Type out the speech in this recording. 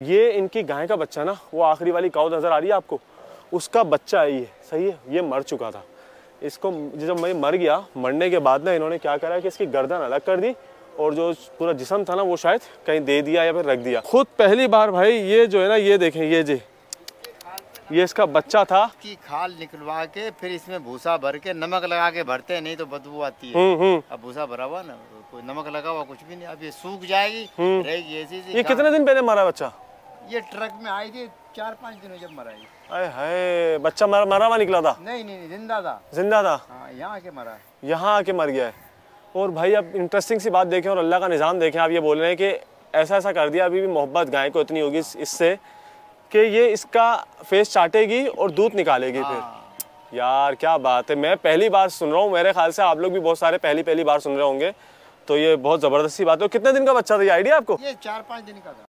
ये इनकी गाय का बच्चा ना वो आखिरी वाली काउ नज़र आ रही है आपको? उसका बच्चा है ये। सही है ये मर चुका था। इसको जब मैं मर गया मरने के बाद ना इन्होंने क्या करा कि इसकी गर्दन अलग कर दी और जो पूरा जिसम था ना वो शायद कहीं दे दिया या फिर रख दिया। खुद पहली बार भाई ये जो है ना ये देखें ये जी। ये इसका बच्चा था। की खाल निकलवा के फिर इसमें भूसा भर के नमक लगा के भरते हैं नहीं तो बदबू आती है। हम्म हम्म। अब भूसा भरा हुआ ना कोई नमक लगा हुआ कुछ भी नहीं अब ये सूख जाएगी हम्म। रहेगी ऐसी ये कितने दिन पहले मरा बच्चा? ये ट्रक में आई थी चार पाँच दिनों जब मरा ये। अरे हाय बच्चा मरा मरा हुआ निकला था? नहीं नहीं नहीं, ज़िंदा था। ज़िंदा था? हाँ यहाँ आके मरा। है यहाँ आके मर गया है। और भाई अब इंटरेस्टिंग सी बात देखें और अल्लाह का निज़ाम देखें आप ये बोल रहे हैं कि ऐसा ऐसा कर दिया अभी भी मोहब्बत गाय को इतनी होगी इससे कि ये इसका फेस चाटेगी और दूध निकालेगी हाँ। फिर यार क्या बात है। मैं पहली बार सुन रहा हूँ मेरे ख्याल से आप लोग भी बहुत सारे पहली पहली बार सुन रहे होंगे। तो ये बहुत ज़बरदस्ती बात है। कितने दिन का बच्चा था? ये आइडिया आपको? ये चार पाँच दिन का था।